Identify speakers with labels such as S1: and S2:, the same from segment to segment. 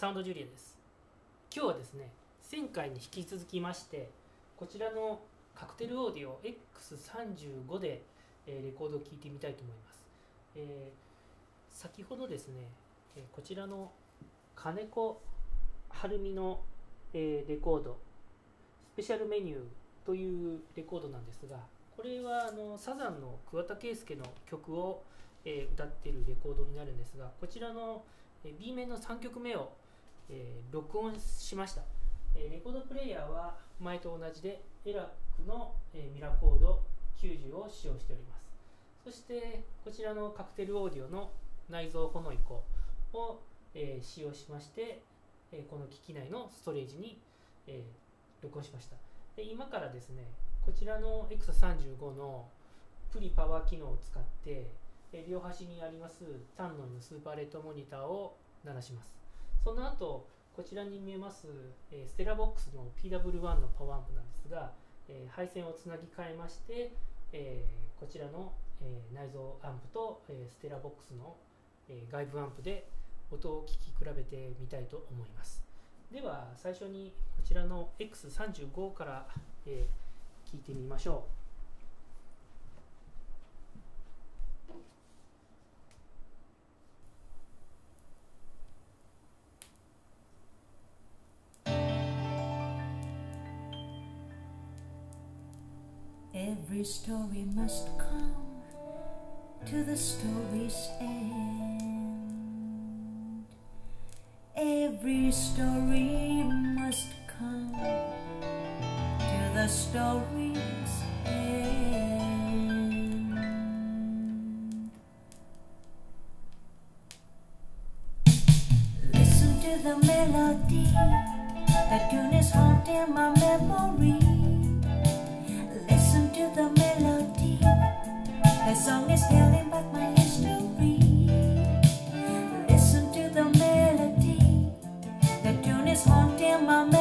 S1: サウンドジュリアです。今日はですね前回に引き続きましてこちらのカクテルオーディオ X35 で、え、レコードを聴いてみたいと思います、えー、先ほどですね、え、こちらの金子晴美の、えレコードスペシャルメニューというレコードなんですがこれはあのサザンの桑田佳祐の曲を、え歌っているレコードになるんですがこちらの、B 面の3曲目を、え録音しました、えレコードプレイヤーは前と同じでエラックの、えミラコード90を使用しております。そしてこちらのカクテルオーディオの内蔵ホノイコを、え使用しましてえこの機器内のストレージに、え録音しました。で今からですねこちらの X35 のプリパワー機能を使って、両端にありますタンノイのスーパーレッドモニターを鳴らします。その後こちらに見えます、えステラヴォックスの PW1 のパワーアンプなんですが、え配線をつなぎ替えまして、えこちらの、え内蔵アンプと、えステラヴォックスの、え外部アンプで音を聞き比べてみたいと思います。では最初にこちらの X35 から、え、聞いてみましょう。
S2: Every story must come to the story's end. Every story must come to the story's end. Listen to the melody, the tune is haunting my memory. To the melody, the song is telling back my history. Listen to the melody, the tune is haunting my memory.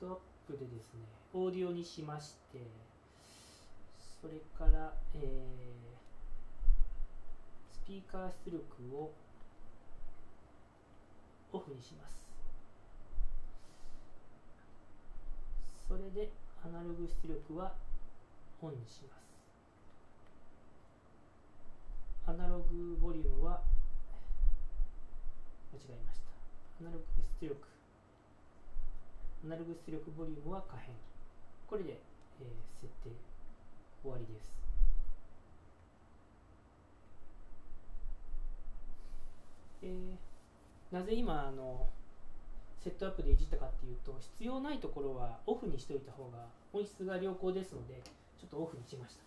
S1: トアップでですねオーディオにしましてそれから、えースピーカー出力をオフにします。それでアナログ出力はオンにします。アナログボリュームは間違えました。アナログ出力アナログ出力ボリュームは可変。これで、えー設定終わりです。えーなぜ今あのセットアップでいじったかっていうと必要ないところはオフにしておいた方が音質が良好ですのでちょっとオフにしました、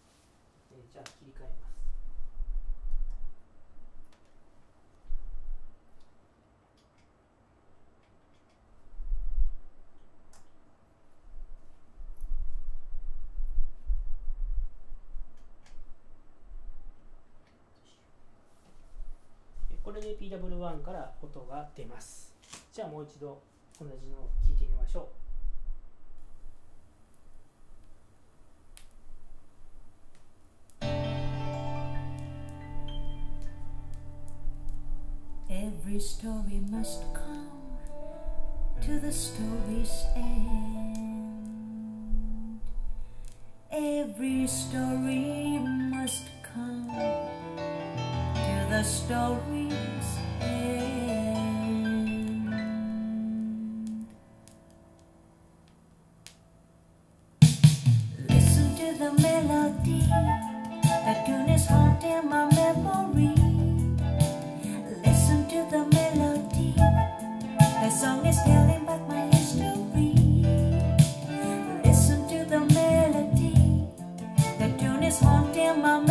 S1: えーじゃあ切り替えます。JPW1 から音が出ますじゃあもう一度同じのを聞いてみましょう
S2: Every story must come to the story's end. Every story must come to the story's the melody, the tune is haunting my memory. Listen to the melody, the song is telling back my history. Listen to the melody, the tune is haunting my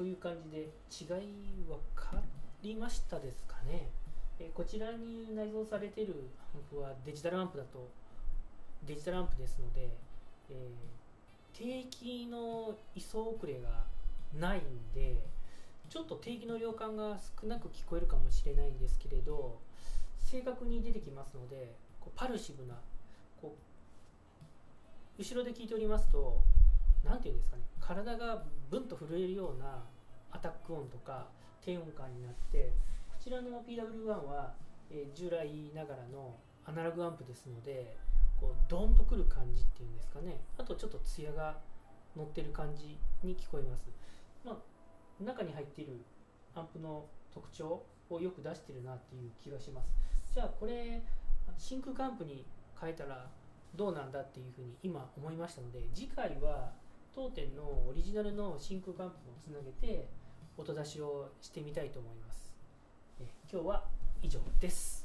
S1: という感じで違い分かりましたですかね、えこちらに内蔵されているアンプはデジタルアンプだとデジタルアンプですので、えー定期の位相遅れがないんでちょっと定期の量感が少なく聞こえるかもしれないんですけれど正確に出てきますのでこうパルシブなこう後ろで聞いておりますと何て言うんですかね体がブンと震えるようなアタック音とか低音感になってちらの PW1 は、えー従来ながらのアナログアンプですのでこうドンとくる感じっていうんですかね。あとちょっとツヤが乗ってる感じに聞こえます、まあ、中に入っているアンプの特徴をよく出してるなっていう気がします。じゃあこれ真空管アンプに変えたらどうなんだっていうふうに今思いましたので次回は当店のオリジナルの真空管アンプをつなげて音出しをしてみたいと思います。今日は以上です。